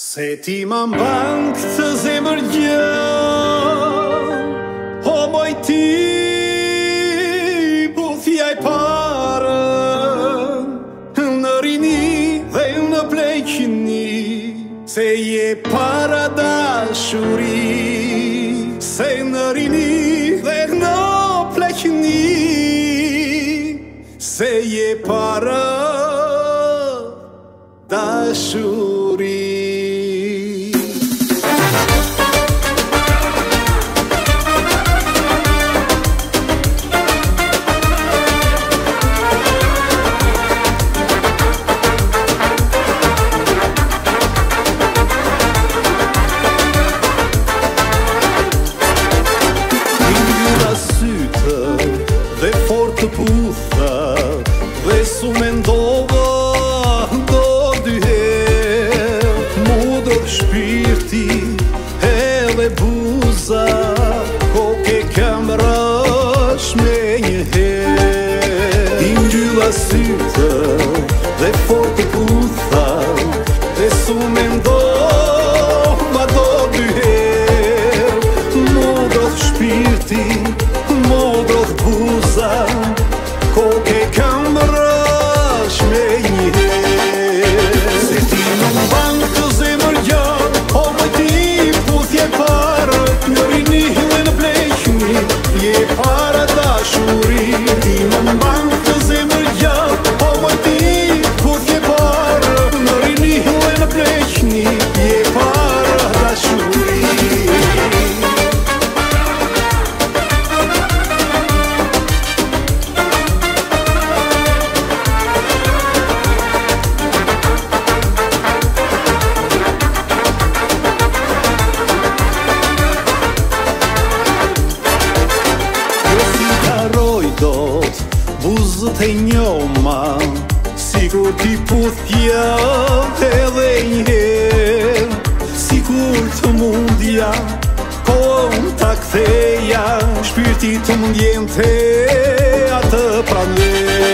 Se ti më mbën këtë zemër gjë O moj ti Po thia i parë Në rini dhe në pleqini Se je para dashuri Se në rini dhe në pleqini Se je para dashuri camera të njoma Si kur t'i puthja edhe dhe njëherë Si kur të mundja, kohën po t'a ktheja Shpirti të mundjen të atë pranderë